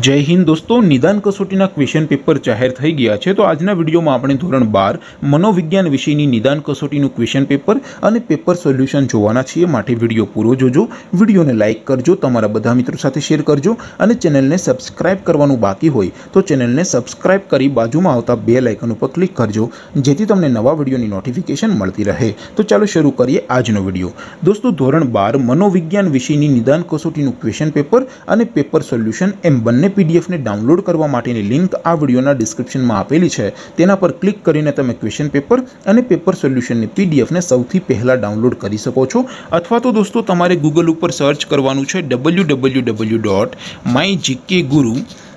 જય હિન્દ દોસ્તો, નિદાન કસોટીના ક્વેશ્ચન પેપર જાહેર થઈ ગયા છે. તો આજના વિડીયોમાં આપણે ધોરણ બાર મનોવિજ્ઞાન વિષયની નિદાન કસોટીનું ક્વેશ્ચન પેપર અને પેપર સોલ્યુશન જોવાના છીએ. માટે વીડિયો પૂરો જોજો. વિડીયોને લાઇક કરજો, તમારા બધા મિત્રો સાથે શેર કરજો અને ચેનલને સબસ્ક્રાઇબ કરવાનું બાકી હોય તો ચેનલને સબસ્ક્રાઇબ કરી બાજુમાં આવતા બે લાઇકન ઉપર ક્લિક કરજો, જેથી તમને નવા વિડીયોની નોટિફિકેશન મળતી રહે. તો ચાલો શરૂ કરીએ આજનો વીડિયો. દોસ્તો, ધોરણ બાર મનોવિજ્ઞાન વિષયની નિદાન કસોટીનું ક્વેશ્ચન પેપર અને પેપર સોલ્યુશન એમ બંને પીડીએફને ડાઉનલોડ કરવા માટેની લિંક આ વિડીયોના ડિસ્ક્રિપ્શનમાં આપેલી છે. તેના પર ક્લિક કરીને તમે ક્વેશ્ચન પેપર અને પેપર સોલ્યુશનની પીડીએફને સૌથી પહેલાં ડાઉનલોડ કરી શકો છો. અથવા તો દોસ્તો, તમારે ગૂગલ ઉપર સર્ચ કરવાનું છે W W W dot my GK guru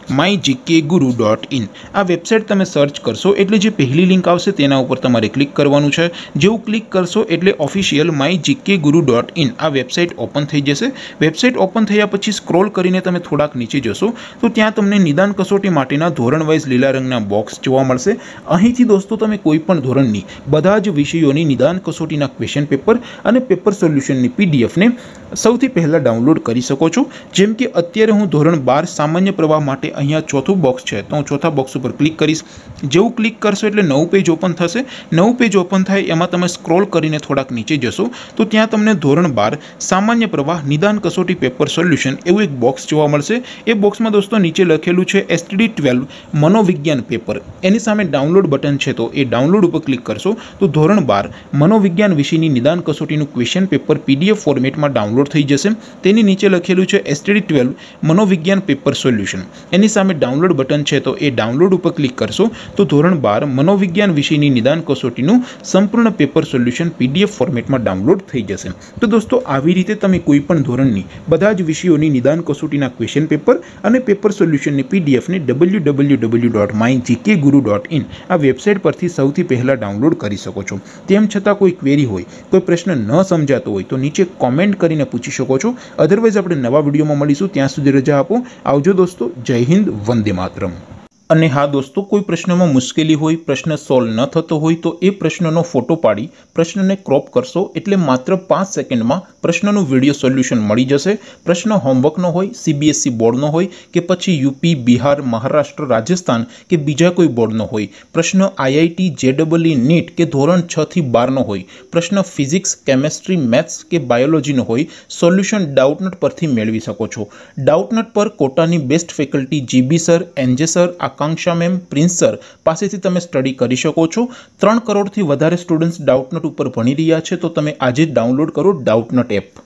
my GK guru dot in આ વેબસાઇટ તમે સર્ચ કરશો એટલે જે પહેલી લિંક આવશે તેના ઉપર તમારે ક્લિક કરવાનું છે. જેવું ક્લિક કરશો એટલે official my GK guru dot in આ વેબસાઇટ ઓપન થઈ જશે. વેબસાઇટ ઓપન થયા પછી સ્ક્રોલ કરીને તમે થોડાક નીચે જશો. તો ત્યાં તમને નિદાન કસોટી માટેના ધોરણ વાઇઝ લીલા રંગના બોક્સ જોવા મળશે. અહીંથી દોસ્તો તમે કોઈ પણ ધોરણની બધા જ વિષયોની નિદાન કસોટીના ક્વેશ્ચન પેપર અને પેપર સોલ્યુશનની પીડીએફને સૌથી પહેલાં ડાઉનલોડ કરી શકો છો. જેમ કે અત્યારે હું ધોરણ બાર સામાન્ય પ્રવાહ માટે અહીંયા ચોથું બોક્સ છે. તો હું ચોથા બોક્સ ઉપર ક્લિક કરીશ. જેવું ક્લિક કરશો એટલે નવું પેજ ઓપન થશે. નવું પેજ ઓપન થાય એમાં તમે સ્ક્રોલ કરીને થોડાક નીચે જશો. તો ત્યાં તમને ધોરણ બાર, સામાન્ય પ્રવાહ, નિદાન કસોટી પેપર સોલ્યુશન એવું એક બોક્સ જોવા મળશે. એ બોક્સમાં દોસ્તો નીચે લખેલું છે એસટીડી ટ્વેલ્વ મનોવિજ્ઞાન પેપર એની સામે ડાઉનલોડ બટન છે તો એ ડાઉનલોડ ઉપર ક્લિક કરશો. તો ધોરણ બાર, મનોવિજ્ઞાન વિષયની નિદાન કસોટીનું ક્વેશ્ચન પેપર પીડીએફ ફોર્મેટમાં ડાઉનલોડ થઈ જશે. તેની નીચે લખેલું છે એસટીડી ટ્વેલ્વ મનોવિજ્ઞાન પેપર સોલ્યુશન એની સામે ડાઉનલોડ બટન છે, તો એ ડાઉનલોડ ઉપર ક્લિક કરશો. તો ધોરણ બાર મનોવિજ્ઞાન વિષયની નિદાન કસોટીનું સંપૂર્ણ પેપર સોલ્યુશન પીડીએફ ફોર્મેટમાં ડાઉનલોડ થઈ જશે. તો દોસ્તો, આવી રીતે તમે કોઈ પણ ધોરણની બધા જ વિષયોની નિદાન કસોટીના ક્વેશ્ચન પેપર અને પેપર સોલ્યુશનની પીડીએફને W W W dot my GK guru dot in આ વેબસાઇટ પરથી સૌથી પહેલાં ડાઉનલોડ કરી શકો છો. તેમ છતાં કોઈ ક્વેરી હોય, કોઈ પ્રશ્ન ન સમજાતો હોય, તો નીચે કોમેન્ટ કરીને પૂછી શકો છો. અધરવાઇઝ આપણે નવા વિડીયોમાં મળીશું. ત્યાં સુધી રજા આપો. આવજો દોસ્તો. જય હિન્દ. વંદે માતરમ. અને હા દોસ્તો, કોઈ પ્રશ્નમાં મુશ્કેલી હોય, પ્રશ્ન સોલ્વ ન થતો હોય, તો એ પ્રશ્નનો ફોટો પાડી, પ્રશ્નને ક્રોપ કરશો એટલે માત્ર પાંચ સેકન્ડમાં પ્રશ્નનું વીડિયો સોલ્યુશન મળી જશે. પ્રશ્ન હોમવર્કનો હોય સીબીએસસી બોર્ડનો હોય, કે પછી યુપી બિહાર મહારાષ્ટ્ર રાજસ્થાન કે બીજા કોઈ બોર્ડનો હોય. પ્રશ્ન આઈઆઈટી જેડબલઈ નીટ કે ધોરણ છ થી બારનો હોય. પ્રશ્ન ફિઝિક્સ કેમેસ્ટ્રી મેથ્સ કે બાયોલોજીનો હોય. સોલ્યુશન ડાઉટનટ પરથી મેળવી શકો છો. ડાઉટનટ પર કોટાની best faculty GB sir NJ sir Akanksha ma'am Prince sir પાસેથી તમે સ્ટડી કરી શકો છો. ત્રણ કરોડથી વધારે સ્ટુડન્ટ્સ ડાઉટનટ ઉપર ભણી રહ્યા છે, તો તમે આજે જ ડાઉનલોડ કરો ડાઉટનટ એપ